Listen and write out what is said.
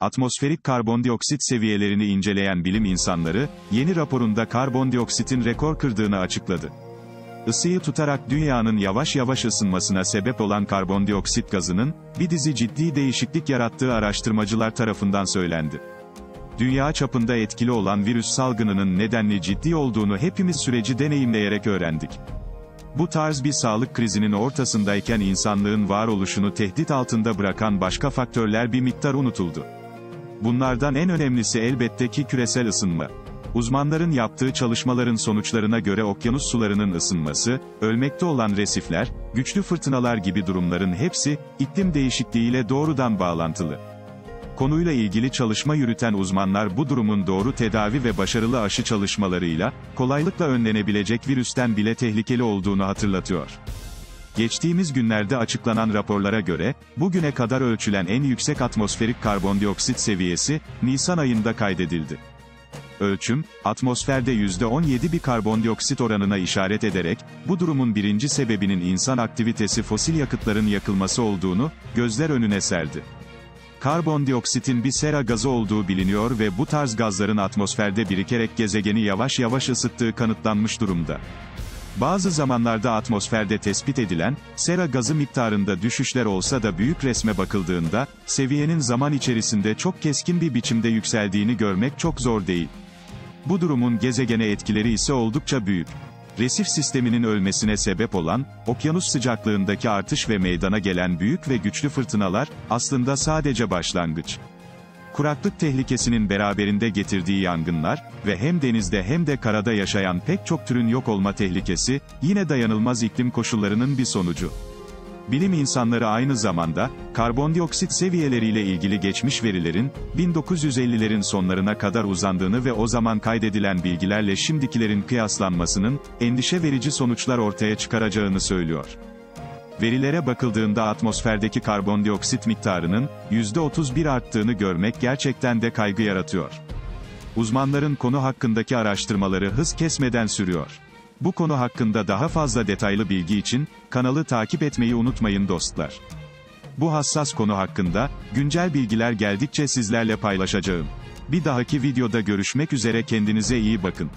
atmosferik karbondioksit seviyelerini inceleyen bilim insanları, yeni raporunda karbondioksitin rekor kırdığını açıkladı. Isıyı tutarak dünyanın yavaş yavaş ısınmasına sebep olan karbondioksit gazının, bir dizi ciddi değişiklik yarattığı araştırmacılar tarafından söylendi. Dünya çapında etkili olan virüs salgınının nedenli ciddi olduğunu hepimiz süreci deneyimleyerek öğrendik. Bu tarz bir sağlık krizinin ortasındayken insanlığın varoluşunu tehdit altında bırakan başka faktörler bir miktar unutuldu. Bunlardan en önemlisi elbette ki küresel ısınma. Uzmanların yaptığı çalışmaların sonuçlarına göre okyanus sularının ısınması, ölmekte olan resifler, güçlü fırtınalar gibi durumların hepsi, iklim değişikliğiyle doğrudan bağlantılı. Konuyla ilgili çalışma yürüten uzmanlar bu durumun doğru tedavi ve başarılı aşı çalışmalarıyla, kolaylıkla önlenebilecek virüsten bile tehlikeli olduğunu hatırlatıyor. Geçtiğimiz günlerde açıklanan raporlara göre, bugüne kadar ölçülen en yüksek atmosferik karbondioksit seviyesi, Nisan ayında kaydedildi. Ölçüm, atmosferde %17 bir karbondioksit oranına işaret ederek, bu durumun birinci sebebinin insan aktivitesi fosil yakıtların yakılması olduğunu, gözler önüne serdi. Karbondioksitin bir sera gazı olduğu biliniyor ve bu tarz gazların atmosferde birikerek gezegeni yavaş yavaş ısıttığı kanıtlanmış durumda. Bazı zamanlarda atmosferde tespit edilen, sera gazı miktarında düşüşler olsa da büyük resme bakıldığında, seviyenin zaman içerisinde çok keskin bir biçimde yükseldiğini görmek çok zor değil. Bu durumun gezegene etkileri ise oldukça büyük. Resif sisteminin ölmesine sebep olan, okyanus sıcaklığındaki artış ve meydana gelen büyük ve güçlü fırtınalar, aslında sadece başlangıç. Kuraklık tehlikesinin beraberinde getirdiği yangınlar ve hem denizde hem de karada yaşayan pek çok türün yok olma tehlikesi, yine dayanılmaz iklim koşullarının bir sonucu. Bilim insanları aynı zamanda, karbondioksit seviyeleriyle ilgili geçmiş verilerin, 1950'lerin sonlarına kadar uzandığını ve o zaman kaydedilen bilgilerle şimdikilerin kıyaslanmasının, endişe verici sonuçlar ortaya çıkaracağını söylüyor. Verilere bakıldığında atmosferdeki karbondioksit miktarının, %31 arttığını görmek gerçekten de kaygı yaratıyor. Uzmanların konu hakkındaki araştırmaları hız kesmeden sürüyor. Bu konu hakkında daha fazla detaylı bilgi için, kanalı takip etmeyi unutmayın dostlar. Bu hassas konu hakkında, güncel bilgiler geldikçe sizlerle paylaşacağım. Bir dahaki videoda görüşmek üzere kendinize iyi bakın.